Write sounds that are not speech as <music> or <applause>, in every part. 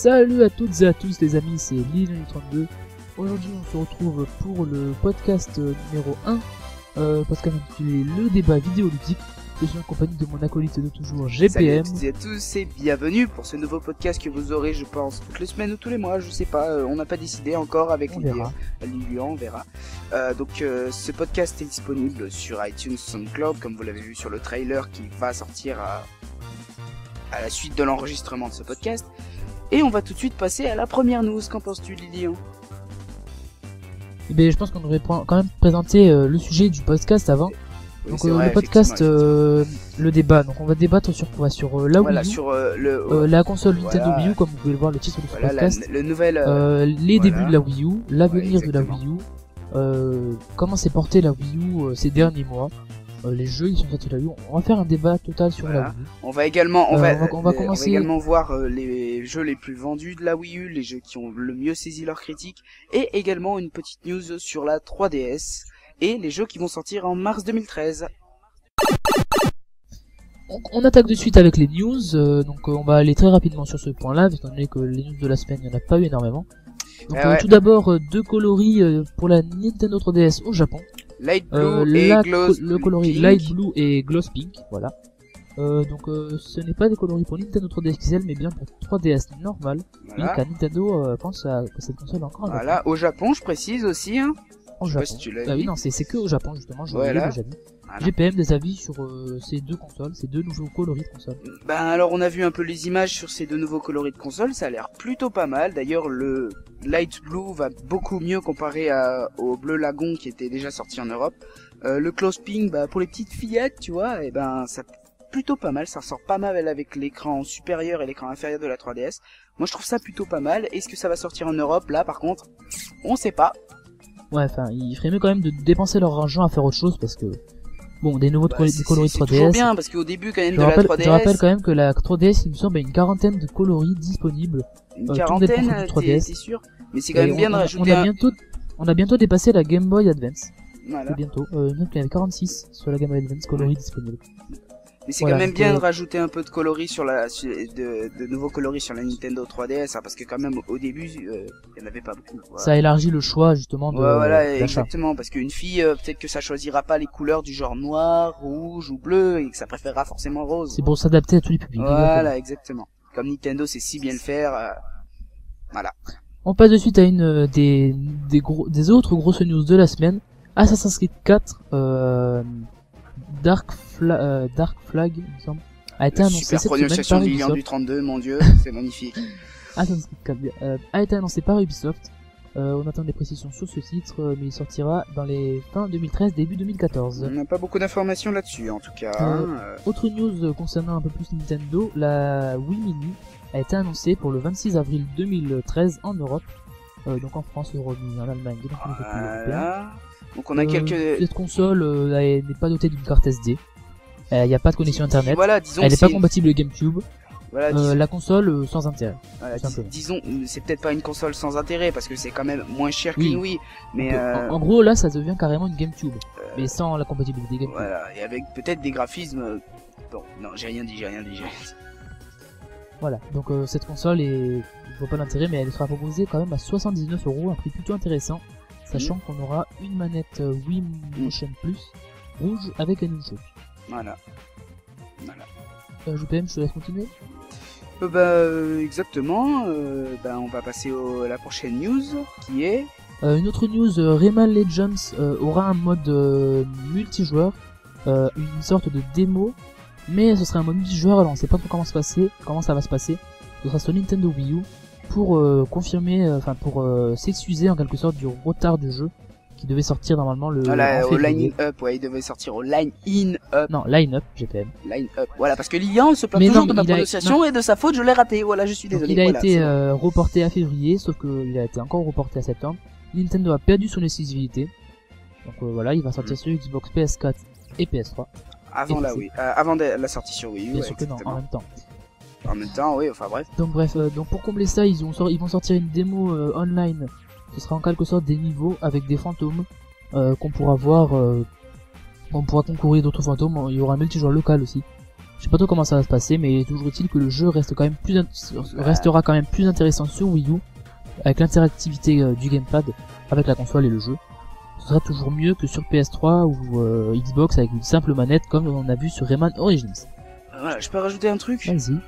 Salut à toutes et à tous les amis, c'est Lille32. Aujourd'hui on se retrouve pour le podcast numéro 1, euh, podcast intitulé Le débat vidéoludique. Je suis en compagnie de mon acolyte de toujours Salut à GPM. toutes et à tous et bienvenue pour ce nouveau podcast que vous aurez, je pense, toutes les semaines ou tous les mois, je sais pas, euh, on n'a pas décidé encore avec On les verra. Lilian, on verra. Euh, donc euh, ce podcast est disponible sur iTunes, SoundCloud, comme vous l'avez vu sur le trailer qui va sortir à, à la suite de l'enregistrement de ce podcast. Et on va tout de suite passer à la première news, qu'en penses-tu Lilian Eh ben, je pense qu'on devrait quand même présenter euh, le sujet du podcast avant. Oui, Donc euh, vrai, le podcast, euh, le débat. Donc on va débattre sur quoi? Sur euh, la Wii U, sur le, la console Nintendo Voilà. Wii U, comme vous pouvez le voir le titre de ce voilà, la- podcast. le nouvel... les débuts de la Wii U, l'avenir Ouais, de la. Wii U, comment s'est portée la Wii U ces derniers mois, les jeux qui sont sortis la Wii U. On va faire un débat total sur Voilà. la Wii U. On va également, on Euh, va, on va- on va euh, commencer- également voir euh, les jeux les plus vendus de la Wii U, les jeux qui ont le mieux saisi leur critique, et également une petite news sur la 3DS et les jeux qui vont sortir en mars 2013. On, on attaque de suite avec les news, euh, donc euh, on va aller très rapidement sur ce point-là, étant donné que les news de la semaine, il n'y en a pas eu énormément. Donc Eh euh, ouais. tout d'abord, euh, deux coloris euh, pour la Nintendo 3DS au Japon. Light Blue Euh, et la- Gloss le coloris Pink. Light Blue et Gloss Pink, voilà. Euh, donc euh, ce n'est pas des coloris pour Nintendo 3DS XL, mais bien pour 3DS normal. Voilà. Et car Nintendo euh, pense à, que cette console encore en Voilà, au Japon, je précise aussi. Hein. en Je sais pas Japon. si tu l'as Ah oui, non, c'est c'est que au Japon justement, je Voilà. l'ai déjà dit. Voilà. GPM des avis sur euh, ces deux consoles, ces deux nouveaux coloris de consoles. Ben alors, on a vu un peu les images sur ces deux nouveaux coloris de console, ça a l'air plutôt pas mal. D'ailleurs, le Light Blue va beaucoup mieux comparé à, au Bleu Lagon qui était déjà sorti en Europe. Euh, le Close Pink, bah, pour les petites fillettes, tu vois, et ben ça plutôt pas mal, ça ressort pas mal avec l'écran supérieur et l'écran inférieur de la 3DS. Moi je trouve ça plutôt pas mal. Est-ce que ça va sortir en Europe? Là par contre, on sait pas. Ouais, enfin, il ferait mieux quand même de dépenser leur argent à faire autre chose parce que bon, des nouveaux Bah, c'est des coloris de c'est toujours 3DS. bien parce qu'au début quand même Je de rappelle, la 3DS, je rappelle quand même que la 3DS, il me semble, a une quarantaine de coloris disponibles. une euh, quarantaine, 3DS. t'es sûr Mais c'est quand même bien on, de rajouter on a un. bientôt, on a bientôt dépassé la Game Boy Advance. Voilà. C'est bientôt. Euh, il y avait 46 sur la Game Boy Advance coloris disponibles. Mais c'est Voilà, quand même bien euh, de rajouter un peu de coloris sur la, de, de nouveaux coloris sur la Nintendo 3DS, hein, parce que quand même au début, euh, il y en avait pas beaucoup. Voilà. Ça élargit le choix justement de Ouais, voilà, exactement, parce qu'une fille, euh, peut-être que ça choisira pas les couleurs du genre noir, rouge ou bleu, et que ça préférera forcément rose. C'est pour s'adapter à tous les publics. Voilà, exactement. Comme Nintendo sait si bien le faire, euh, voilà. On passe de suite à une euh, des des gros des autres grosses news de la semaine. Assassin's Creed 4 euh, Dark Fla- euh, Dark Flag, il me semble, a été annoncé Super cette semaine par Ubisoft. du 32, mon dieu, <laughs> c'est magnifique. Assassin's Creed 4 bien, euh, a été annoncé par Ubisoft. Euh, on attend des précisions sur ce titre, euh, mais il sortira dans les fins 2013, début 2014. On n'a pas beaucoup d'informations là-dessus, en tout cas. Euh, hein, euh. Autre news concernant un peu plus Nintendo, la Wii Mini a été annoncée pour le 26 avril 2013 en Europe, euh, donc en France, Royaume-Uni, en Allemagne et dans tous les autres pays européens. Donc on a Euh, quelques... Cette console euh, n'est pas dotée d'une carte SD. Il n'y a pas de connexion internet. Voilà, disons Elle n'est pas compatible avec GameCube. Voilà, Euh, la console euh, sans intérêt. Voilà, dis- disons, c'est peut-être pas une console sans intérêt parce que c'est quand même moins cher Oui. qu'une Wii, mais euh, euh, en, en gros là ça devient carrément une GameCube, mais sans la compatibilité GameCube. voilà, et avec peut-être des graphismes. euh, Bon, non, j'ai rien dit, j'ai rien dit. j'ai rien dit. Voilà. Donc euh, cette console est, je vois pas l'intérêt, mais elle sera proposée quand même à 79 euros, un prix plutôt intéressant, sachant Mm. qu'on aura une manette euh, Wii Motion Plus rouge avec un shoot. Voilà. Voilà. Euh, JPM, je te laisse continuer. Euh, bah, euh, exactement. Euh, bah, on va passer au, à la prochaine news qui est. Euh, une autre news, Rayman Legends aura un mode multijoueur, une sorte de démo, mais ce sera un mode multijoueur, alors on sait pas trop comment se passer, comment ça va se passer. Ce sera sur Nintendo Wii U pour euh, confirmer, euh, enfin pour euh, s'excuser en quelque sorte du retard du jeu qui devait sortir normalement le Voilà, en au line up, ouais, il devait sortir au line in up, Non, line-up GPM. line up. Voilà, parce que Lilian se plaint Mais toujours non, de ma il a- prononciation et de sa faute, je l'ai raté. Voilà, je suis Donc, désolé. il a voilà, été euh, reporté à février, sauf qu'il a été encore reporté à septembre. Nintendo a perdu son exclusivité. Donc euh, voilà, il va sortir Mm. sur Xbox PS4 et PS3. avant et la. Wii, euh, avant de- la sortie sur Wii U. Bien ouais, sûr que non, en même temps. En même temps, oui, enfin bref. Donc bref, euh, donc pour combler ça, ils, ont sor- ils vont sortir une démo euh, online. Ce sera en quelque sorte des niveaux avec des fantômes euh, qu'on pourra voir, euh, on pourra concourir d'autres fantômes. Il y aura un multijoueur local aussi. Je sais pas trop comment ça va se passer, mais toujours est-il que le jeu reste quand même plus restera quand même plus intéressant sur Wii U avec l'interactivité euh, du gamepad avec la console et le jeu. Ce sera toujours mieux que sur PS3 ou euh, Xbox avec une simple manette comme on a vu sur Rayman Origins. Voilà, je peux rajouter un truc? Vas-y.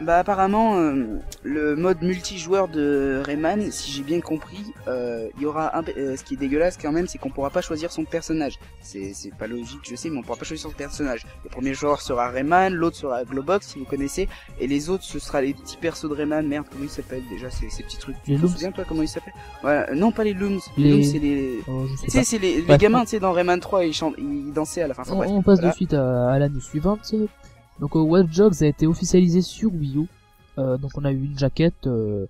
Bah apparemment euh, le mode multijoueur de Rayman, si j'ai bien compris, euh, il y aura un, euh, ce qui est dégueulasse quand même, c'est qu'on pourra pas choisir son personnage. C'est c'est pas logique, je sais, mais on pourra pas choisir son personnage. Le premier joueur sera Rayman, l'autre sera Globox si vous connaissez, et les autres ce sera les petits persos de Rayman. Merde, comment ils s'appellent déjà ces, ces petits trucs? Les Tu te souviens toi comment ils s'appellent? Ouais, non pas les Looms. Les, Les- Looms c'est les Oh, tu sais, c'est les, les gamins, tu sais, dans Rayman 3, ils, chantent, ils dansaient à la fin. Enfin, On, bref, on passe voilà. de suite à, à la news suivante. Donc euh, Watch Dogs a été officialisé sur Wii U. Euh, donc on a eu une jaquette. euh,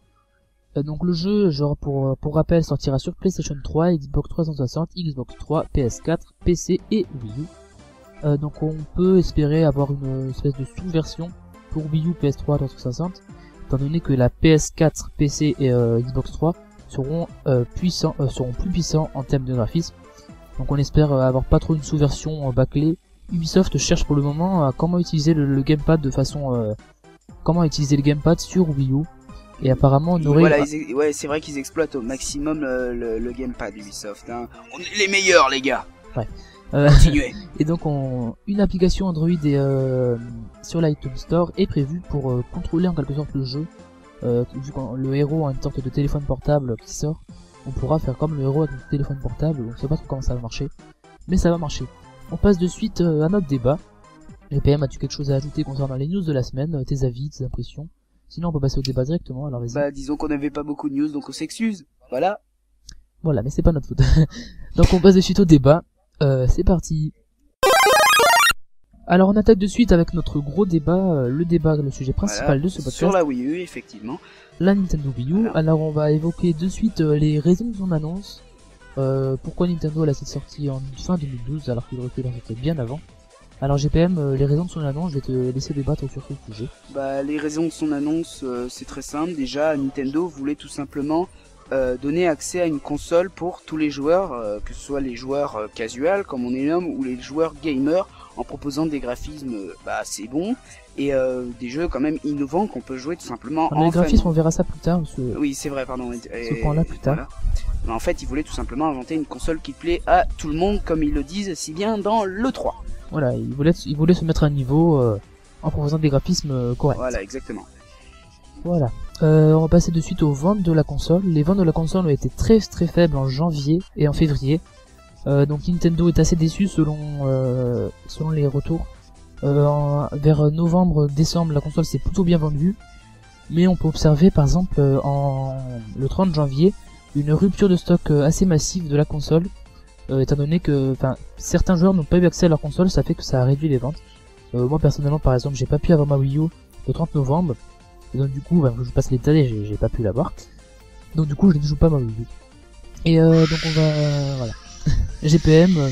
euh, donc le jeu, genre pour pour rappel, sortira sur PlayStation 3, Xbox 360, Xbox 3, PS4, PC et Wii U. Euh, donc on peut espérer avoir une espèce de sous-version pour Wii U, PS3, 360, étant donné que la PS4, PC et euh, Xbox 3 seront euh, puissants, euh, seront plus puissants en termes de graphisme. Donc on espère euh, avoir pas trop une sous-version euh, bâclée. Ubisoft cherche pour le moment à comment utiliser le, le gamepad de façon euh, comment utiliser le gamepad sur Wii U. Et apparemment on aurait Voilà, ils ouais, c'est vrai qu'ils exploitent au maximum le, le, le gamepad Ubisoft. Hein. On est les meilleurs, les gars. euh, Continuez. <laughs> et donc on, une application Android et, euh, sur l'iTunes Store est prévue pour euh, contrôler en quelque sorte le jeu. Euh, vu que le héros a une sorte de téléphone portable qui sort, on pourra faire comme le héros avec un téléphone portable. On sait pas trop comment ça va marcher, mais ça va marcher. On passe de suite euh, à notre débat. GPM, as-tu quelque chose à ajouter concernant les news de la semaine, euh, tes avis, tes impressions? Sinon, on peut passer au débat directement. Alors vas-y. bah, disons qu'on n'avait pas beaucoup de news, donc on s'excuse. Voilà. Voilà, mais c'est pas notre faute. <laughs> Donc on passe de suite au débat. Euh, c'est parti. Alors on attaque de suite avec notre gros débat, euh, le débat, le sujet principal Voilà. de ce podcast, Sur la Wii U, effectivement. la Nintendo Wii U. Voilà. Alors on va évoquer de suite euh, les raisons de son annonce. Euh, pourquoi Nintendo a cette sortie en fin 2012 alors qu'il aurait pu la sortir bien avant? Alors GPM, euh, les raisons de son annonce, je vais te laisser débattre sur ce sujet. Bah, les raisons de son annonce, euh, c'est très simple. Déjà, Nintendo voulait tout simplement donner accès à une console pour tous les joueurs, que ce soit les joueurs casual, comme on les nomme, ou les joueurs gamers, en proposant des graphismes bah, assez bons et euh, des jeux quand même innovants qu'on peut jouer tout simplement Alors, en les graphismes, on verra ça plus tard. Oui, c'est vrai, pardon. Et- Ce point-là, plus tard. voilà. Mais en fait, ils voulaient tout simplement inventer une console qui plaît à tout le monde, comme ils le disent si bien dans le 3. Voilà, ils voulaient, ils voulaient se mettre à niveau euh, en proposant des graphismes euh, corrects. Voilà, exactement. Voilà. Euh, on va passer de suite aux ventes de la console. Les ventes de la console ont été très très faibles en janvier et en février. Euh, donc Nintendo est assez déçu selon euh, selon les retours. Euh, vers novembre, décembre, la console s'est plutôt bien vendue. Mais on peut observer par exemple euh, en le 30 janvier une rupture de stock euh, assez massive de la console. Euh, étant donné que certains joueurs n'ont pas eu accès à leur console, ça fait que ça a réduit les ventes. Euh, moi personnellement par exemple, j'ai pas pu avoir ma Wii U le 30 novembre. Et donc du coup, bah, je passe les détails, j'ai pas pu l'avoir. Donc du coup, je ne joue pas ma Wii U. Et euh, donc on va voilà. <laughs> GPM.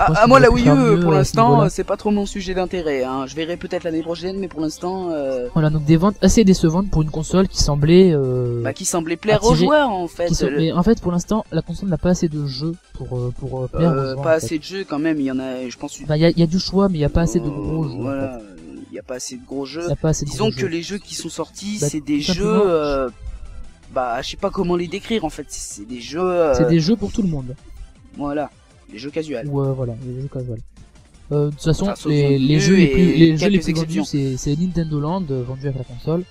Euh, Ah, ah, moi, la Wii U, pour ce l'instant, euh, c'est pas trop mon sujet d'intérêt. Hein. Je verrai peut-être l'année prochaine, mais pour l'instant, euh, Voilà, donc des ventes assez décevantes pour une console qui semblait. Euh, bah, qui semblait plaire aux joueurs, en fait. qui se- Le- Mais en fait, pour l'instant, la console n'a pas assez de jeux pour euh, pour euh, plaire euh, aux joueurs. pas en fait. assez de jeux quand même, il y en a, je pense. Il y a, y a du choix, mais il y a pas assez de Euh, gros jeux. en Voilà, fait. il y a pas assez de gros jeux. pas assez de Disons gros que jeux. les jeux qui sont sortis, Bah, c'est des jeux, euh, bah, je sais pas comment les décrire en fait. C'est des jeux, euh, c'est des jeux pour tout le monde. voilà, des jeux casual. Ou voilà, les jeux casual. Euh, de toute façon, Enfin, les, les jeux les plus, les jeux les plus vendus, c'est Nintendo Land euh, vendu avec la console,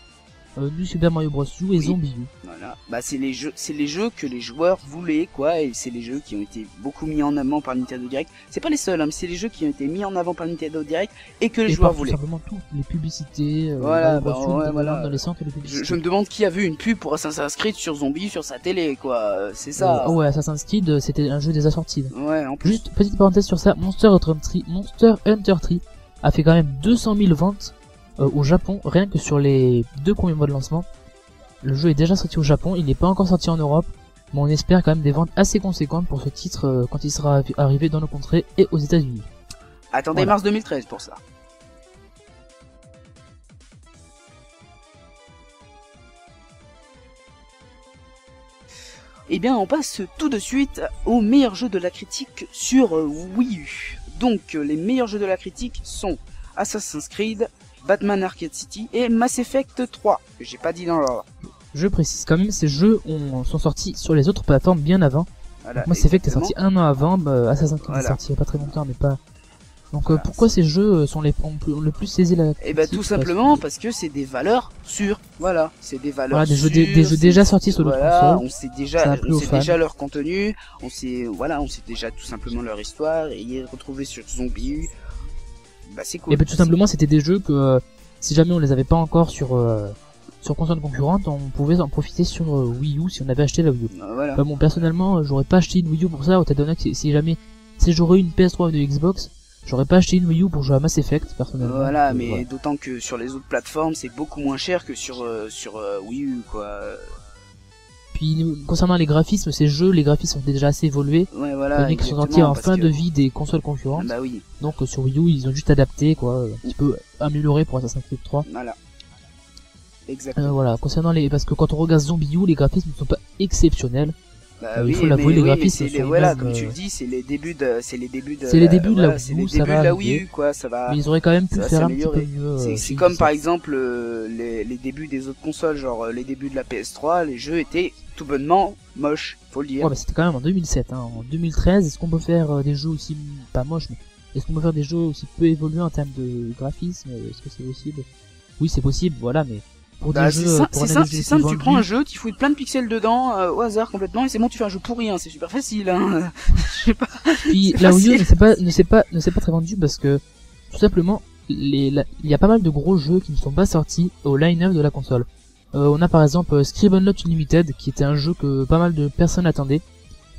euh, New Super Mario Bros. U et Oui. Zombie U. Voilà, bah c'est les jeux, c'est les jeux que les joueurs voulaient quoi, et c'est les jeux qui ont été beaucoup mis en avant par Nintendo Direct. C'est pas les seuls, hein, mais c'est les jeux qui ont été mis en avant par Nintendo Direct et que les et joueurs par voulaient. simplement toutes les publicités, euh, Voilà, Bros. bah, ouais, voilà. Dans les centres de publicité. Je, je me demande qui a vu une pub pour Assassin's Creed sur Zombie sur sa télé quoi, euh, c'est ça. Euh, ouais, Assassin's Creed, c'était un jeu des assortis. Ouais, en plus. Juste petite parenthèse sur ça, Monster Hunter Monster Hunter Tree a fait quand même 200 000 ventes euh, au Japon rien que sur les deux premiers mois de lancement. Le jeu est déjà sorti au Japon, il n'est pas encore sorti en Europe, mais on espère quand même des ventes assez conséquentes pour ce titre euh, quand il sera arri- arrivé dans nos contrées et aux États-Unis. Attendez Voilà. mars 2013 pour ça. Eh bien, on passe tout de suite aux meilleurs jeux de la critique sur euh, Wii U. Donc, les meilleurs jeux de la critique sont Assassin's Creed, Batman Arcade City et Mass Effect 3, que j'ai pas dit dans l'ordre. Je précise quand même, ces jeux ont, sont sortis sur les autres plateformes bien avant. Voilà, que t'es exactement. sorti un an avant, bah, Assassin's Creed Voilà. est sorti il y a pas très longtemps, mais pas. Donc, euh, pourquoi ces jeux euh, sont les, ont, ont le plus saisi la. Et bah critique tout simplement parce que c'est des valeurs sûres. Voilà, c'est des valeurs Voilà, des sûres. des jeux déjà sortis sur voilà, consoles. on sait déjà, on sait leur contenu, on sait, voilà, on sait déjà tout simplement leur histoire et y retrouver sur Zombie U. Bah c'est cool. Et bah, tout simplement, c'était des jeux que, euh, si jamais on les avait pas encore sur, euh, sur console concurrente, on pouvait en profiter sur euh, Wii U si on avait acheté la Wii U. Voilà. Bah, bon, personnellement, j'aurais pas acheté une Wii U pour ça, étant donné que si- si jamais, si j'aurais eu une PS3 ou une Xbox, j'aurais pas acheté une Wii U pour jouer à Mass Effect, personnellement. Voilà, mais voilà. d'autant que sur les autres plateformes, c'est beaucoup moins cher que sur euh, sur euh, Wii U quoi. Puis, concernant les graphismes, ces jeux, les graphismes sont déjà assez évolués. Ouais, voilà. sont sortis exactement, en fin que- de vie des consoles concurrentes. Bah oui, Donc euh, sur Wii U, ils ont juste adapté, quoi, un petit peu amélioré pour Assassin's Creed 3. voilà. Exactement. Euh, voilà, concernant les, parce que quand on regarde Zombie U, les graphismes ne sont pas exceptionnels. Bah Euh, il oui, faut l'avouer, mais les graphismes les- voilà, comme tu euh, le dis, c'est les débuts de, c'est les débuts de, C'est les débuts de la Wii ça va la. Wii U, quoi, ça va. Mais ils auraient quand même pu faire un petit peu mieux. euh, C'est comme par exemple euh, les, les débuts des autres consoles, genre les débuts de la PS3, les jeux étaient tout bonnement moches, faut le dire. Ouais, mais c'était quand même en 2007. Hein. En 2013, est-ce qu'on peut faire des jeux aussi pas moches, mais est-ce qu'on peut faire des jeux aussi peu évolués en termes de graphisme? Est-ce que c'est possible? Oui, c'est possible, voilà, mais pour Bah, des c'est jeux, euh, c'est simple, tu prends un jeu, tu fous plein de pixels dedans euh, au hasard complètement et c'est bon, tu fais un jeu pourri, hein, c'est super facile. Hein. <laughs> Je sais pas. Puis la Wii U ne s'est pas, ne s'est pas, ne s'est pas très vendu parce que tout simplement, les, la- il y a pas mal de gros jeux qui ne sont pas sortis au line-up de la console. Euh, on a par exemple euh, Scribblenauts Unlimited qui était un jeu que pas mal de personnes attendaient.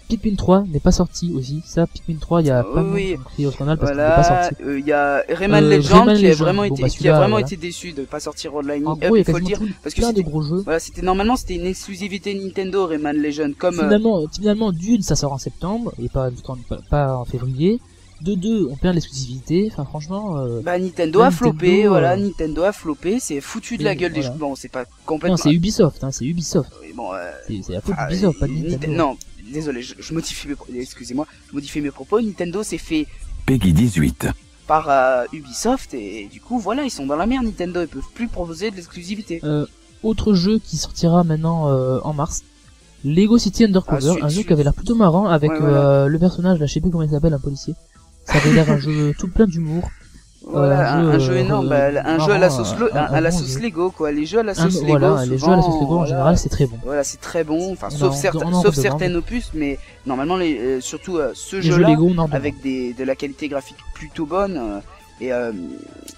Pikmin 3 n'est pas sorti aussi. Ça, Pikmin 3, il y a pas oui. au scandale parce qu'il n'est pas Voilà, sorti. euh, il y a Rayman Euh, Legend Rayman qui a vraiment bon, été, bah, qui a vraiment voilà. été déçu de pas sortir Online En gros, il faut le dire, parce que c'était gros jeux. voilà, c'était normalement c'était une exclusivité Nintendo Rayman Legend comme euh, Finalement, finalement, d'une, ça sort en septembre et pas, pas, pas en février. De deux, on perd l'exclusivité. Enfin, franchement, euh, bah Nintendo a floppé, Nintendo, voilà, euh, Nintendo a floppé, c'est foutu de Et la gueule des voilà. jeux. Bon, c'est pas non, complètement c'est Ubisoft, hein, c'est Ubisoft. Oui, bon, euh, C'est la faute ah, d'Ubisoft, pas de Nite- Nintendo. Non, désolé, je, je modifie mes excusez-moi, je modifie mes propos. Nintendo s'est fait Peggy 18. par euh, Ubisoft et, du coup voilà, ils sont dans la merde. Nintendo, ils peuvent plus proposer de l'exclusivité. Euh, autre jeu qui sortira maintenant euh, en mars, Lego City Undercover, Ah, un jeu qui avait l'air plutôt marrant avec Ouais, voilà. euh, le personnage, là, je sais plus comment il s'appelle, un policier. Ça avait l'air un jeu tout plein d'humour. Voilà, un jeu, euh, énorme, euh, bah, un jeu à la sauce, à, la jeu. Lego quoi. Les jeux à la sauce Lego, voilà, les jeux à la sauce Lego en général c'est très bon. Voilà, c'est très bon. Enfin, sauf, sauf certaines opus, mais normalement, les, euh, surtout euh, ce jeu-là, avec des, de la qualité graphique plutôt bonne euh, et, euh,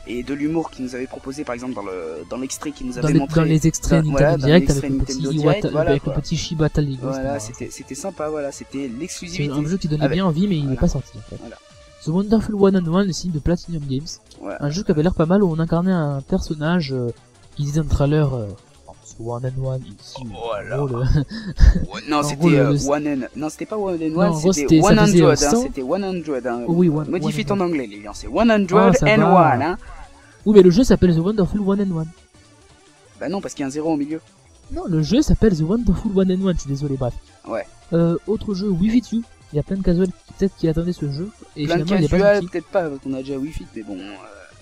et de l'humour qu'il nous avait proposé, par exemple dans le dans l'extrait qu'il nous dans avait montré. dans les extraits dans- Nintendo voilà, dans Direct avec le petit Direct, voilà, avec le petit. Voilà, c'était sympa. Voilà, c'était C'est l'exclusivité. un jeu qui donnait bien envie mais il n'est pas sorti en fait. The Wonderful One and One, le signe de Platinum Games. Ouais. Un jeu qui avait l'air pas mal où on incarnait un personnage euh, qui disait dans le trailer euh, One and One ici. Voilà. <laughs> en gros, le- Ouais, non, c'était euh, le- One and... Non, c'était pas One and One, c'était c'était- ça 100, faisait, euh, hein, 100. c'était 100. Hein. Oui, one- Modifie one ton anglais, Lilian, c'est 100 Ah, and va. 1, hein. Oui mais le jeu s'appelle The Wonderful One and One. Bah non, parce qu'il y a un zéro au milieu. Non, le jeu s'appelle The Wonderful One and One, je suis désolé, bref. Ouais. Euh, autre jeu, Wii Fit You. Il y a plein de casuals qui peut-être qui attendaient ce jeu et Plein de finalement il est pas casual, sorti. peut-être pas, parce qu'on a déjà Wi-Fi, mais bon, euh,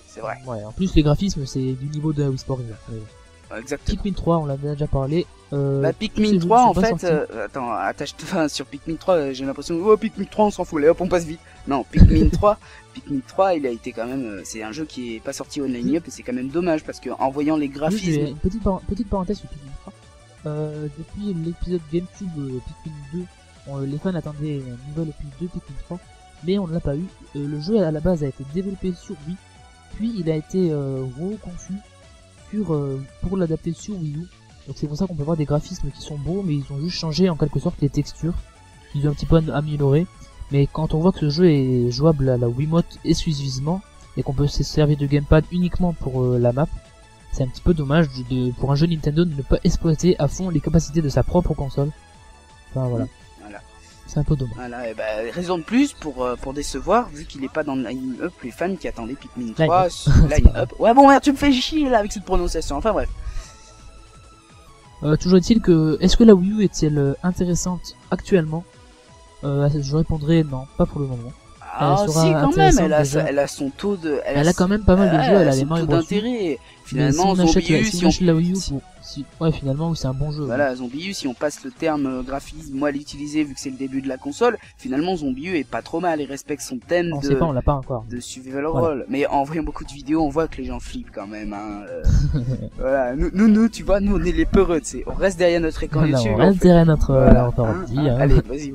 c'est vrai. Ouais, en plus les graphismes c'est du niveau de Wii Sport. Ouais. Exactement. Pikmin 3, on l'a déjà parlé. Euh, Bah, Pikmin jeux 3, ne sont en fait, euh, attends, attache-toi <laughs> sur Pikmin 3, euh, j'ai l'impression, oh, Pikmin 3, on s'en fout, allez hop, on passe vite. Non, Pikmin 3, <laughs> Pikmin 3, il a été quand même, euh, c'est un jeu qui est pas sorti online up, et c'est quand même dommage, parce que en voyant les graphismes, une petite, par- petite parenthèse sur Pikmin 3. Euh, depuis l'épisode GameCube euh, Pikmin 2, les fans attendaient un nouvel opus de Pikmin 3, mais on ne l'a pas eu. Euh, le jeu à la base a été développé sur Wii, puis il a été euh, reconçu sur, euh, pour l'adapter sur Wii U. Donc c'est pour ça qu'on peut voir des graphismes qui sont beaux, mais ils ont juste changé en quelque sorte les textures. Ils ont un petit peu amélioré. Mais quand on voit que ce jeu est jouable à la Wiimote exclusivement, et qu'on peut se servir de gamepad uniquement pour euh, la map, c'est un petit peu dommage de, de- pour un jeu Nintendo de ne pas exploiter à fond les capacités de sa propre console. Enfin voilà. C'est un peu dommage. Voilà, et bah, raison de plus pour, euh, pour décevoir, vu qu'il est pas dans le line-up, les fans qui attendaient Pikmin 3, Line-up. sur- <laughs> line-up. Ouais, bon, merde, tu me fais chier là avec cette prononciation. Enfin bref. Euh, toujours est-il que, est-ce que la Wii U est-elle euh, intéressante actuellement? Euh, Je répondrai non, pas pour le moment. Ah, si, quand même, elle a, elle a son taux de. Elle a quand même pas mal de Ouais, jeux, elle a les. U. d'intérêt. Mais si Finalement, on Zombie U, si si on la Wii U, pour- si- ouais, finalement, c'est un bon jeu. Voilà, Zombie U, si on passe le terme euh, graphisme, moi l'utiliser vu que c'est le début de la console, finalement Zombie U est pas trop mal, il respecte son thème On de, sait pas, on l'a pas encore. de survival Voilà. role. Mais en voyant beaucoup de vidéos, on voit que les gens flippent quand même. Hein. euh. <laughs> voilà, nous, nous, nous, tu vois, nous on est les peureux, tu sais. On reste derrière notre écran Voilà, YouTube. on reste derrière notre, notre hein, ordi, hein. hein. Allez, vas-y,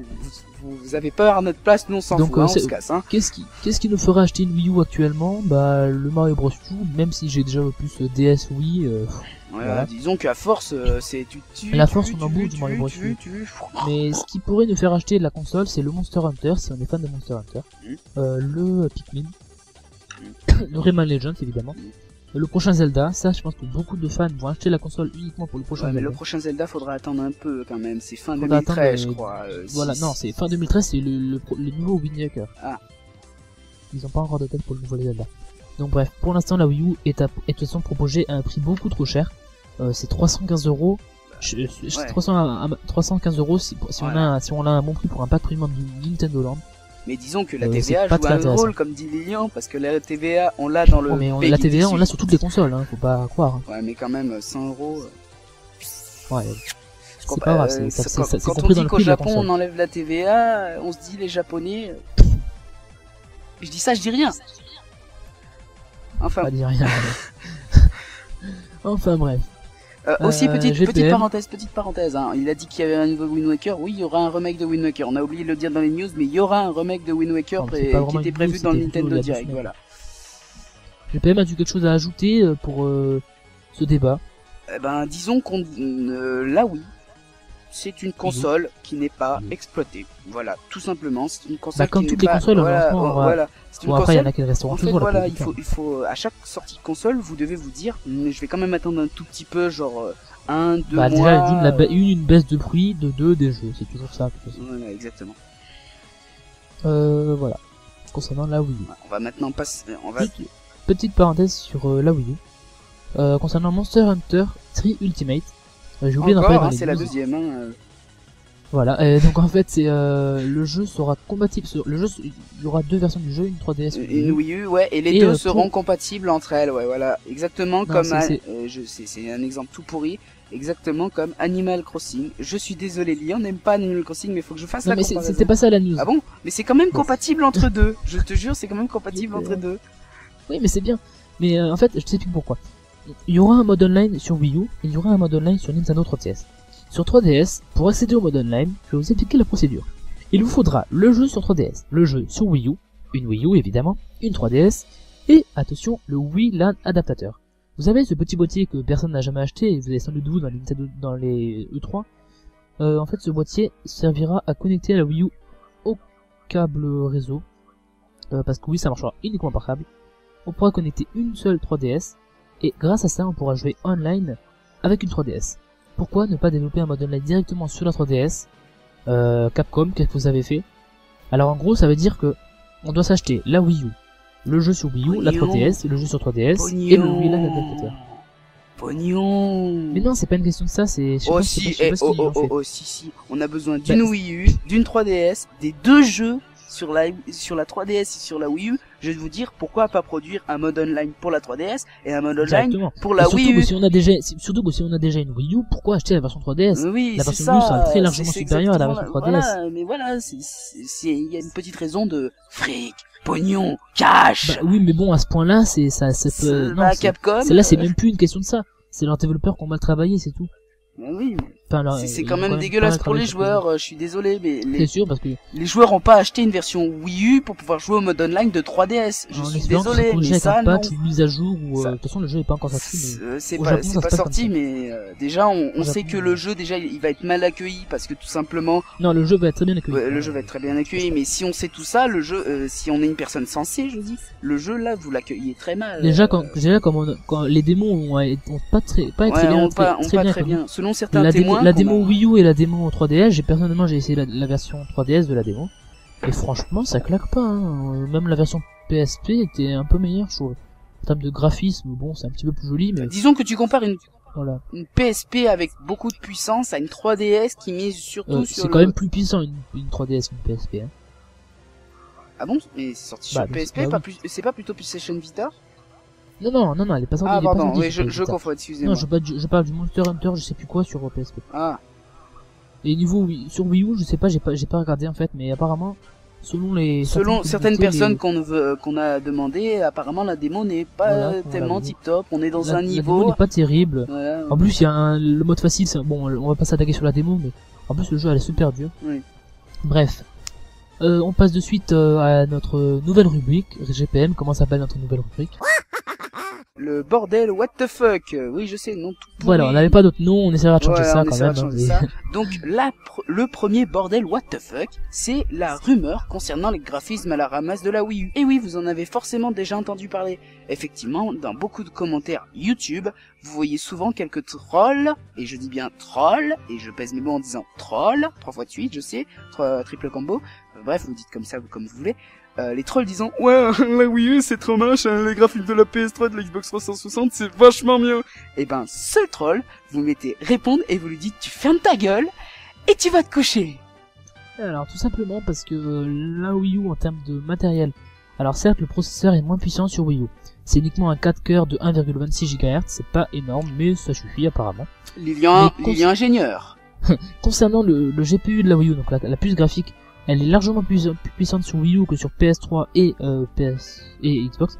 vous, avez peur à notre place, nous on s'en fout, hein, on se casse. Hein. Qu'est-ce qui, qu'est-ce qui nous fera acheter une Wii U actuellement? Bah, le Mario Bros. U, même si j'ai déjà le plus euh, DS Wii, euh, Ouais, Voilà. Disons qu'à force, euh, c'est tu tu La force, tu- on en bout du Mario Bros. tu- tu- Mais ce qui pourrait nous faire acheter la console, c'est le Monster Hunter, si on est fan de Monster Hunter. Mhm. Euh, le Pikmin. Mhm. <coughs> le Rayman Legends, évidemment. Le prochain Zelda, ça, je pense que beaucoup de fans vont acheter la console uniquement pour le prochain Ouais, mais Zelda. le prochain Zelda, faudra attendre un peu quand même. C'est fin Faudra 2013, attendre, je crois. euh, Voilà, non, c'est fin 2013, c'est le, le, le nouveau Wind Waker. Ah. Ils ont pas encore de date pour le nouveau Zelda. Donc bref, pour l'instant, la Wii U est, à, est de toute façon proposée à un prix beaucoup trop cher. Euh, c'est 315 euros. Je- je- je- Ouais. 300 à- à- 315 euros si, si on a si on a un bon prix pour un pack premium du Nintendo Land. Mais disons que la Euh, TVA joue un rôle, comme dit Lilian, parce que la TVA, on l'a dans le. Mais on- la TVA, on l'a sur toutes les consoles, hein, faut pas croire. hein. Ouais, mais quand même, 100 euros. euh, Ouais, c'est pas grave, euh, c'est- ça- quand, ça- c'est quand on dit qu'au Japon on enlève la TVA, euh, on se dit les Japonais. euh, Je dis ça, je dis rien. Enfin, pas rien. <laughs> enfin bref. Euh, aussi, Euh, petite, petite parenthèse, petite parenthèse. Hein. Il a dit qu'il y avait un nouveau Wind Waker. Oui, il y aura un remake de Wind Waker. On a oublié de le dire dans les news, mais il y aura un remake de Wind Waker Non, qui était prévu dans le Nintendo Direct. Voilà. GPM a-tu quelque chose à ajouter euh, pour euh, ce débat? Eh ben, disons qu'on euh, là oui, c'est une console qui n'est pas Oui. exploitée. Voilà, tout simplement, c'est une console Bah, comme qui n'est toutes les pas- consoles, au voilà, lancement, on va- voilà, c'est une Bon après il y en a qui resteront En fait, toujours la voilà, il faut, il faut, à chaque sortie de console, vous devez vous dire, Hum, je vais quand même attendre un tout petit peu, genre euh, un, deux Bah mois. déjà la ba- une, une baisse de prix, de deux des jeux, c'est toujours ça. de toute façon. Voilà, exactement. Euh, voilà. Concernant la Wii U. On va maintenant passer, on va, Petite, petite parenthèse sur euh, la Wii U. Euh, concernant Monster Hunter 3 Ultimate, euh, j'ai oublié d'en parler hein, les c'est la deuxième, hein. euh, Voilà, et donc en fait c'est euh, le jeu sera compatible sur le jeu il y aura deux versions du jeu, une 3DS une Wii Une. Wii U, ouais, et les Et, deux euh, seront pour- compatibles entre elles, ouais, voilà, exactement comme, c'est- un- c'est- euh, je sais, c'est un exemple tout pourri, exactement comme Animal Crossing. Je suis désolé, Lyon n'aime pas Animal Crossing, mais faut que je fasse Non la mais c'était pas ça la news. Ah bon? Mais c'est quand même compatible entre <laughs> deux. Je te jure, c'est quand même compatible entre deux. Oui mais c'est bien. Mais euh, en fait je t'explique pourquoi. Il y aura un mode online sur Wii U et il y aura un mode online sur Nintendo 3DS. Sur 3DS, pour accéder au mode online, je vais vous expliquer la procédure. Il vous faudra le jeu sur 3DS, le jeu sur Wii U, une Wii U évidemment, une 3DS, et attention, le Wii LAN adaptateur. Vous avez ce petit boîtier que personne n'a jamais acheté, et vous avez sans doute vous dans les, dans les E3. Euh, en fait, ce boîtier servira à connecter la Wii U au câble réseau, Euh, parce que oui, ça marchera uniquement par câble. On pourra connecter une seule 3DS, et grâce à ça, on pourra jouer online avec une 3DS. Pourquoi ne pas développer un mode online directement sur la 3DS euh, Capcom, qu'est-ce que vous avez fait? Alors en gros, ça veut dire que on doit s'acheter la Wii U, le jeu sur Wii U, la Pognon. 3DS, le jeu sur 3DS et le Wii Pognon. adaptateur. Pognon. Mais non, c'est pas une question de ça, c'est. sais Oh si, eh, oh, oh, oh, oh, si, si. On a besoin d'une Bah, Wii U, d'une 3DS, des deux jeux sur la, sur la 3DS et sur la Wii U. Je vais vous dire pourquoi pas produire un mode online pour la 3DS et un mode online Directement. pour la surtout Wii que U. si on a déjà, surtout que si on a déjà une Wii U, pourquoi acheter la version 3DS Oui, La version ça. Wii U sera très largement supérieure à la exactement version 3DS. Voilà, mais voilà, il y a une petite raison de fric, pognon, cash. Bah oui, mais bon, à ce point-là, c'est ça, ça C'est- peut. bah, Non, c'est- Capcom. c'est là, c'est euh, même plus une question de ça. C'est leurs développeurs qui ont mal travaillé, c'est tout. bah oui, mais leur- c'est, ils quand même dégueulasse pour les joueurs. euh, Je suis désolé, mais les, C'est sûr, parce que les joueurs ont pas acheté une version Wii U pour pouvoir jouer au mode online de 3DS. Je suis désolé, mais ça non. une mise à jour, ou euh, de toute façon, le jeu est pas encore sorti. C'est- euh, pas, sorti, mais euh, déjà on, sait que le jeu déjà il va être mal accueilli parce que tout simplement Non, le jeu va être très bien accueilli. le jeu va être très bien accueilli. Mais si on sait tout ça, le jeu, euh, si on est une personne sensée, je dis, le jeu là vous l'accueillez très mal. Déjà, Euh, quand, déjà quand les démos ont, pas très, pas très bien. Selon certains témoins, la qu'on démo a- Wii U et la démo 3DS, j'ai personnellement j'ai essayé la, la version 3DS de la démo et franchement ça claque pas. Hein. Euh, Même la version PSP était un peu meilleure, je trouve. En termes de graphisme, bon, c'est un petit peu plus joli, mais Disons que tu compares une, voilà. une PSP avec beaucoup de puissance à une 3DS qui mise surtout Euh, sur c'est le... quand même plus puissant une, une 3DS qu'une PSP. Hein. Ah bon? Mais c'est sorti Bah, sur PSP, pas oui. plus, c'est pas plutôt PlayStation Vita? Non, non, non, non, elle est pas sortie. Ah pardon, oui, je, je confonds, excusez-moi. Non, je parle, du, je parle du Monster Hunter, je sais plus quoi sur PSP. Ah, Et niveau Wii- sur Wii U, je sais pas, j'ai pas, j'ai pas regardé en fait, mais apparemment, selon les selon certaines personnes les- qu'on veut, qu'on a demandé, apparemment la démo n'est pas Voilà, euh, voilà, tellement oui. tip top. On est dans la, un la niveau. démo n'est pas terrible. Voilà. En plus, il y a un, le mode facile, c'est- bon, on va pas s'attaquer sur la démo, mais en plus le jeu elle est super dur. Oui. Bref, Euh, on passe de suite euh, à notre nouvelle rubrique GPM. Comment s'appelle notre nouvelle rubrique? Le bordel, what the fuck Oui, je sais, non tout pourri. Voilà, on n'avait pas d'autre nom, on essaiera de changer Voilà, ça quand même. hein, changer mais- ça. <laughs> Donc la pr- le premier bordel what the fuck, c'est la rumeur concernant les graphismes à la ramasse de la Wii U. Et oui, vous en avez forcément déjà entendu parler. Effectivement, dans beaucoup de commentaires YouTube, vous voyez souvent quelques trolls, et je dis bien trolls, et je pèse mes mots en disant troll, 3 fois de suite, je sais, trois- triple combo. Euh, bref, vous dites comme ça, comme vous voulez. Euh, les trolls disant ouais <laughs> la Wii U c'est trop moche hein, les graphiques de la PS3 et de la Xbox 360 c'est vachement mieux et ben seul troll vous mettez répondre et vous lui dites tu fermes ta gueule et tu vas te coucher. Alors tout simplement parce que euh, la Wii U en termes de matériel, alors certes le processeur est moins puissant sur Wii U, c'est uniquement un 4 coeurs de 1,26 GHz, c'est pas énorme mais ça suffit apparemment. Lilian, Lilian ingénieur. <laughs> Concernant le, le GPU de la Wii U, donc la, la puce graphique, elle est largement plus, puissante sur Wii U que sur PS3 et euh, PS et Xbox.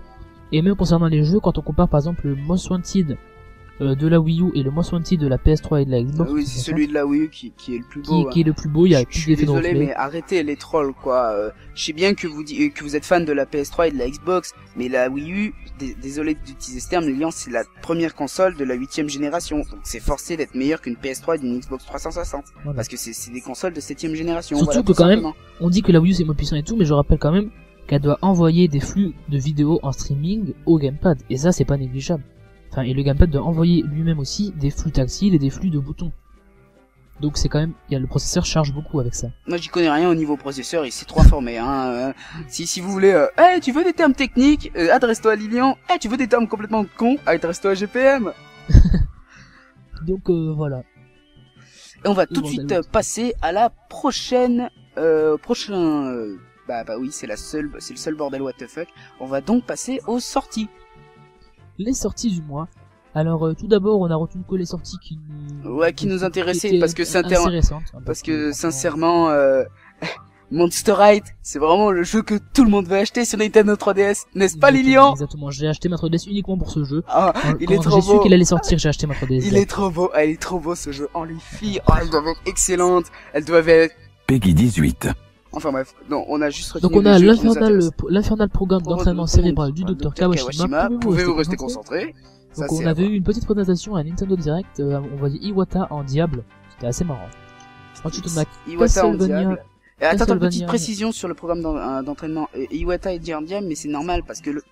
Et même concernant les jeux, quand on compare par exemple le Most Wanted euh, de la Wii U et le Most Wanted de la PS3 et de la Ah Xbox, oui, c'est celui de la Wii U qui, qui est le plus qui, beau. qui est hein. le plus beau, il y a Je- plus je suis désolé, mais arrêtez les trolls, quoi. Euh, je sais bien que vous, que vous êtes fan de la PS3 et de la Xbox, mais la Wii U, dé- désolé d'utiliser ce terme, Lilian, c'est la première console de la huitième génération. Donc c'est forcé d'être meilleur qu'une PS3 et d'une Xbox 360. Voilà. Parce que c'est des consoles de septième génération. Surtout voilà, que quand même. On dit que la Wii U c'est moins puissant et tout, mais je rappelle quand même qu'elle doit envoyer des flux de vidéos en streaming au gamepad. Et ça, c'est pas négligeable. Enfin, et le gamepad doit envoyer lui-même aussi des flux tactiles et des flux de boutons. Donc c'est quand même, il y a le processeur charge beaucoup avec ça. Moi, j'y connais rien au niveau processeur, il s'est trop informé. Hein. euh. si, si vous voulez, euh, hey, tu veux des termes techniques, euh, adresse-toi à Lilian. Hey, tu veux des termes complètement cons, adresse-toi à GPM. <laughs> Donc euh, voilà. Et on va Et tout de bon, suite euh, passer à la prochaine, euh, prochain, euh, bah bah oui, c'est la seule, c'est le seul bordel what the fuck. On va donc passer aux sorties. Les sorties du mois. Alors euh, tout d'abord, on a retenu que les sorties qui nous, Ouais, qui nous intéressaient, parce que intéressantes, hein, Parce que franchement, sincèrement, euh, <laughs> Monsterite, c'est vraiment le jeu que tout le monde veut acheter sur Nintendo 3DS, n'est-ce pas Lilian? Exactement. J'ai acheté ma 3DS uniquement pour ce jeu. Ah, Quand, il quand est trop j'ai su beau. qu'il allait sortir, j'ai acheté ma 3DS. Il est trop beau, ah, il est trop beau ce jeu. Oh les filles, oh, elles doivent être excellentes, elles doivent être. Peggy 18. Enfin bref, non, on a juste Donc on a l'infernal, programme d'entraînement cérébral du docteur. Kawashima. Pouvez-vous rester concentré Donc on avait eu une petite présentation à Nintendo Direct, euh, on voyait Iwata en diable, c'était assez marrant. Ensuite on a Iwata en diable. Et attends, Castlevania- petite précision sur le programme euh, d'entraînement. Iwata est dit en diable, mais c'est normal parce que le...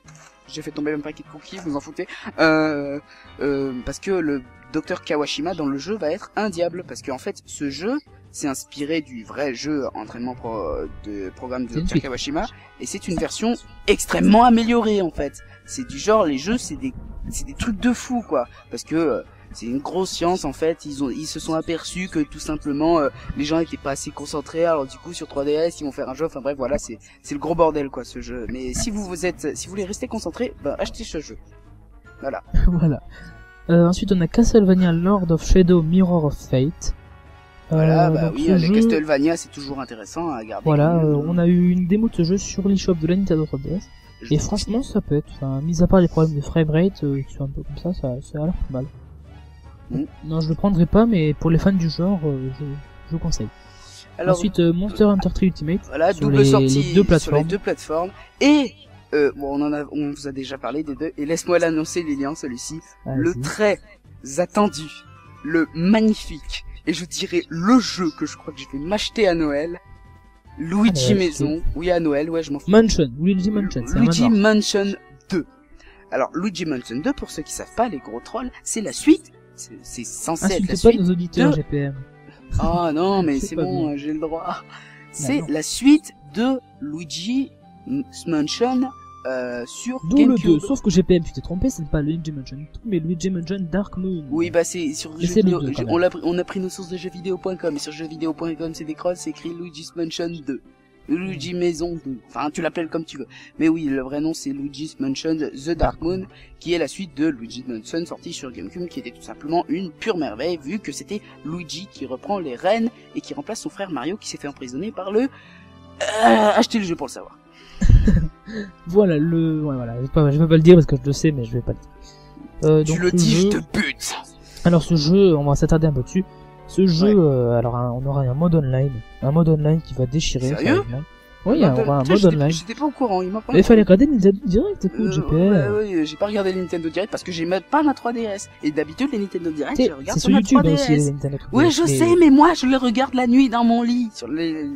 J'ai fait tomber un paquet de cookies, vous en foutez. Euh, euh, parce que le docteur Kawashima dans le jeu va être un diable. Parce qu'en fait, ce jeu s'est inspiré du vrai jeu entraînement pro- de programme de Dr. Kawashima. Et c'est une version extrêmement améliorée en fait. C'est du genre, les jeux, c'est des, c'est des trucs de fou quoi. Parce que euh, c'est une grosse science en fait. Ils ont, ils se sont aperçus que tout simplement euh, les gens étaient pas assez concentrés. Alors du coup sur 3DS ils vont faire un jeu. Enfin bref voilà c'est, c'est le gros bordel quoi ce jeu. Mais si vous vous êtes, si vous voulez rester concentré, ben achetez ce jeu. Voilà. <laughs> voilà. Euh, ensuite on a Castlevania Lord of Shadow Mirror of Fate. Euh, Voilà bah donc oui les jeu- Castlevania c'est toujours intéressant à garder. Voilà, euh, on a eu une démo de ce jeu sur l'eShop de la Nintendo 3DS. Je- Et franchement, ça peut être, enfin, mis à part les problèmes de framerate, euh, qui sont un peu comme ça, ça, ça a l'air pas mal. Mm. Non, je le prendrai pas, mais pour les fans du genre, euh, je, je le conseille. Alors Ensuite, euh, Monster Hunter 3 Ultimate. Voilà, sur double les- sortie les deux sur plateformes. les deux plateformes. Et euh, bon, on en a, on vous a déjà parlé des deux. Et laisse-moi l'annoncer, Lilian, celui-ci, le Vas-y. très attendu, le magnifique, et je dirais le jeu que je crois que je vais m'acheter à Noël. Luigi Ah, ouais, Maison, oui à Noël, ouais je m'en fous. Mansion, Luigi Mansion, c'est Luigi. Mansion 2. Alors Luigi Mansion 2, pour ceux qui savent pas, les gros trolls, c'est la suite. C'est c'est censé être la pas suite nos auditeurs de- GPM. ah non, <laughs> mais C'est c'est bon, euh, j'ai le droit. C'est non. la suite de Luigi Mansion euh, sur D'où le GameCube. 2, sauf que GPM, tu t'es trompé, c'est pas Luigi Mansion 2, mais Luigi Mansion Dark Moon. Oui, bah c'est sur jeux vidéo. deux, on, a pris nos sources de jeuxvideo.com et sur jeuxvideo.com c'est des c'est écrit Luigi's Mansion 2. Luigi Maison 2. Enfin, tu l'appelles comme tu veux. Mais oui, le vrai nom c'est Luigi's Mansion The Dark Moon, qui est la suite de Luigi's Mansion sorti sur GameCube, qui était tout simplement une pure merveille, vu que c'était Luigi qui reprend les rênes et qui remplace son frère Mario qui s'est fait emprisonner par le... Euh, acheter le jeu pour le savoir. Voilà, le... Ouais, voilà, je vais, pas, je vais pas le dire parce que je le sais, mais je vais pas le dire. Euh, tu donc, le dis, je jeu- te bute Alors ce jeu, on va s'attarder un peu dessus. Ce jeu, euh, alors un- on aura un mode online, un mode online qui va déchirer. Sérieux. Oui, y Putain, aura un mode online. J'étais pas au courant, il m'a pas Mais il fallait regarder Nintendo Direct, écoute, Euh, GPL. ouais, ouais, j'ai pas regardé les Nintendo Direct parce que j'ai même pas ma 3DS. Et d'habitude, les Nintendo Direct, je les regarde sur ma YouTube hein, 3DS. aussi, les Nintendo Oui, je sais, mais moi, je les regarde la nuit dans mon lit. Sur les...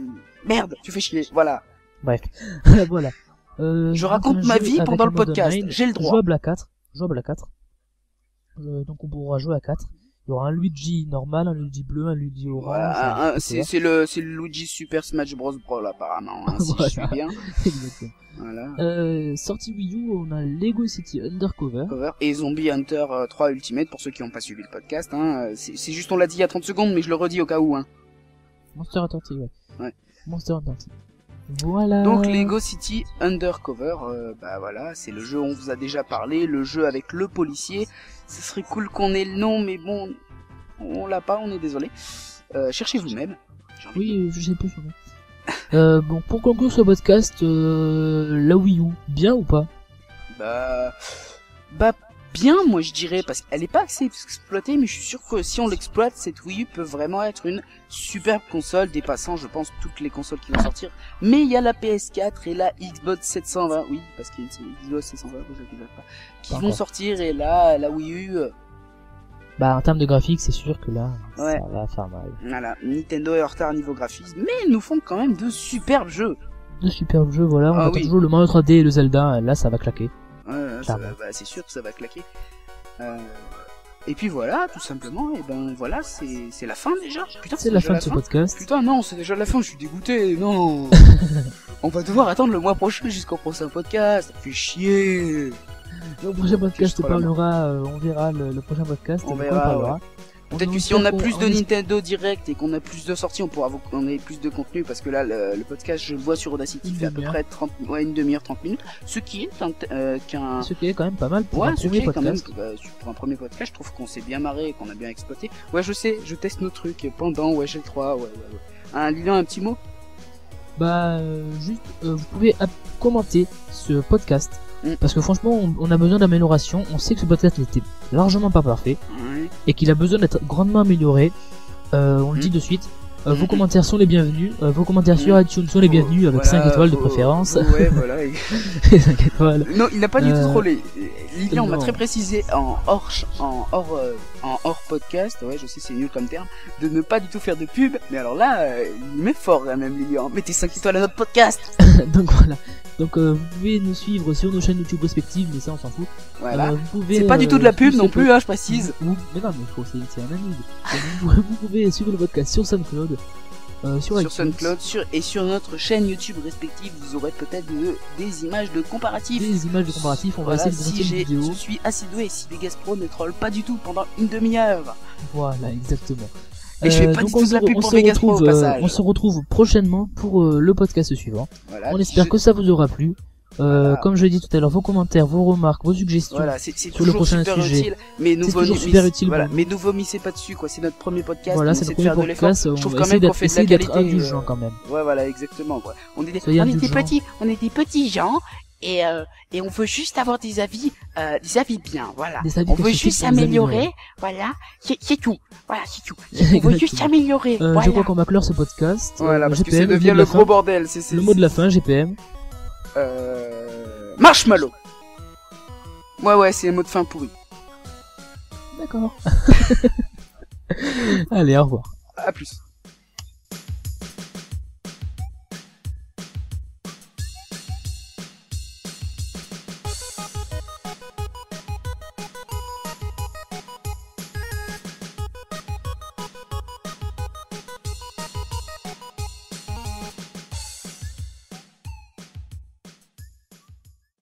Merde, tu fais chier. Voilà. Bref, <laughs> voilà. Euh, Je raconte un ma vie pendant le podcast. J'ai le droit. Jouable à 4. Jouable à 4. Euh, donc on pourra jouer à 4. Il y aura un Luigi normal, un Luigi bleu, un Luigi orange. Voilà, c'est le, le Luigi Super Smash Bros. Brawl apparemment, hein, <laughs> si Voilà. je suis bien. <laughs> Exactement. Voilà. Euh, sortie Wii U, on a Lego City Undercover. Cover. Et Zombie Hunter euh, 3 Ultimate pour ceux qui n'ont pas suivi le podcast. Hein, euh, c'est c'est juste on l'a dit il y a 30 secondes, mais je le redis au cas où. Hein. Monster Hunter T, ouais. Ouais. Monster Hunter T. Voilà. Donc Lego City Undercover, euh, bah voilà, c'est le jeu on vous a déjà parlé, le jeu avec le policier. Ce serait cool qu'on ait le nom, mais bon, on l'a pas, on est désolé. Euh, cherchez vous-même. Oui, je sais nom. Euh, bon, pour conclure ce podcast, euh, la Wii U, bien ou pas? Bah, bah bien, moi je dirais, parce qu'elle est pas assez exploitée, mais je suis sûr que si on l'exploite, cette Wii U peut vraiment être une superbe console, dépassant, je pense, toutes les consoles qui vont sortir. Mais il y a la PS4 et la Xbox 720, oui, parce qu'il y a une Xbox 720, pour ceux qui savent pas, qui vont sortir, et là, la Wii U, euh, Bah, en termes de graphique, c'est sûr que là, Ouais. ça va faire mal. voilà, Nintendo est en retard niveau graphisme, mais ils nous font quand même de superbes jeux. De superbes jeux, voilà. On Ah attend oui. toujours le Mario 3D et le Zelda, là, ça va claquer. Ça va- bah, c'est sûr que ça va claquer. Euh, et puis voilà, tout simplement, et ben voilà, c'est c'est la fin déjà. Putain, C'est la déjà fin de ce podcast. Putain, non, c'est déjà la fin, je suis dégoûté, non. <laughs> On va devoir attendre le mois prochain jusqu'au prochain podcast, ça fait chier. Le prochain podcast parle. parlera, euh, on verra le, le prochain podcast. On verra, parlera. Peut-être que si on a plus qu'on- de Nintendo Direct et qu'on a plus de sorties, on pourra vous- on ait plus de contenu parce que là, le, le podcast, je le vois sur Audacity, Une fait à peu près 30, ouais, une demi-heure, 30 minutes, ce qui est un, euh, qu'un, Ce qui est quand même pas mal pour Ouais, un ce premier qui est quand même, podcast. bah, pour un premier podcast, je trouve qu'on s'est bien marré et qu'on a bien exploité. Ouais, je sais, je teste nos trucs pendant ouais, j'ai le 3, ouais, ouais, ouais. Un Lilian, un petit mot? Bah, euh, juste, euh, vous pouvez commenter ce podcast. Mm. Parce que franchement, on, on a besoin d'amélioration. On sait que ce podcast n'était largement pas parfait. Et qu'il a besoin d'être grandement amélioré. Euh, on le Mm. dit de suite. Euh, vos Mm. commentaires sont les bienvenus. Euh, vos commentaires sur iTunes sont les bienvenus avec Voilà, 5 étoiles de préférence. Ouais, <laughs> voilà. 5 étoiles. Non, il n'a pas du tout trollé. Lilian m'a très précisé en hors, en hors, en hors podcast, ouais, je sais c'est nul comme terme, de ne pas du tout faire de pub. Mais alors là, il met fort quand même, Lilian. Mettez 5 étoiles à notre podcast. <laughs> Donc voilà. Donc euh, vous pouvez nous suivre sur nos chaînes YouTube respectives, mais ça on s'en fout. Voilà. Euh, vous pouvez, c'est pas du tout de la euh, pub non plus, hein, je précise. Mais non, mais faut, c'est, c'est un ami. vous, vous pouvez suivre le podcast sur SoundCloud, euh, sur, Sur iTunes. SoundCloud sur, et sur notre chaîne YouTube respective, vous aurez peut-être de- des images de comparatifs. Des images de comparatifs, on va essayer de si une j'ai- vidéo. je suis assez doué, si Vegas Pro ne troll pas du tout pendant une demi-heure. Voilà, exactement. Et je fais Euh, pas donc du on tout la pub on pour se Vegas Pro au retrouve, euh, passage. on se retrouve prochainement pour euh, le podcast suivant. Voilà, On espère je- que ça vous aura plu. Euh, Voilà. Comme je l'ai dit tout à l'heure, vos commentaires, vos remarques, vos suggestions. Voilà, c'est c'est sur le prochain super sujet. utile, mais nous C'est toujours super utile Voilà, mais nous vomissez pas dessus, quoi. C'est notre premier podcast. Voilà, c'est faire premier podcast. Je On trouve quand même qu'on d'être fait de la essayer d'être qualité, indulgent euh, quand même. Ouais, voilà, exactement. Quoi. On est des, on indulgents. petits, on est des petits gens. Et, euh, et on veut juste avoir des avis, euh, des avis bien, voilà. Des avis On veut juste s'améliorer, améliorer. voilà. C'est c'est tout, voilà, c'est tout. <laughs> On veut juste s'améliorer, Euh, voilà. Je crois qu'on va clore ce podcast. Voilà, Euh, parce que GPM, ça le mot devient de le gros fin. bordel. C'est c'est- Le mot de la fin, GPM. Euh... Marshmallow. Ouais, ouais, c'est le mot de fin pourri. D'accord. <laughs> Allez, au revoir. À plus.